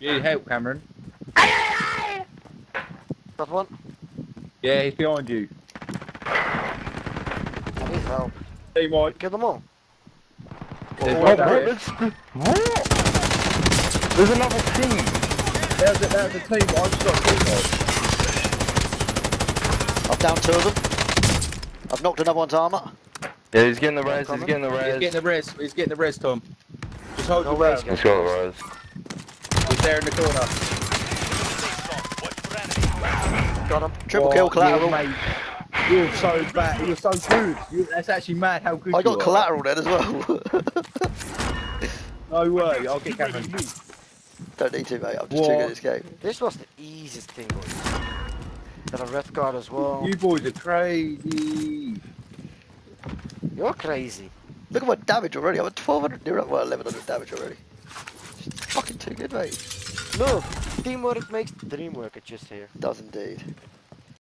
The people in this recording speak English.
You help, Cameron. Got one. Yeah, he's behind you. I need help. Hey, Mike. Kill them all. There's Oh, one bro, What? There's another team. There's a, there's a team, but I've just got two guys. I've downed two of them. I've knocked another one's armour. Yeah, he's getting the res, he's getting the He's getting the res. He's getting the res, Tom. Just hold No your res, ground. He's got the res. He's there in the corner. Got him. Triple Oh, kill collateral. yeah. You're so bad. You're so good. You, that's actually mad how good I you got are. collateral then as well. No way. I'll get Cameron. Don't need to, mate. I'm just too good at this game. This was the easiest thing. boys. Got a red card as well. You boys are crazy. You're crazy. Look at my damage already. I'm at 1200, near well, 1100 damage already. It's fucking too good, mate. No, teamwork makes the dream work. It's just here. Does indeed.